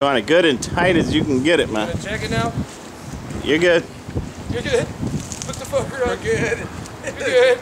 On it good and tight as you can get it, man. Check it now? You're good. You're good. Put the fucker on. We're good. You're good.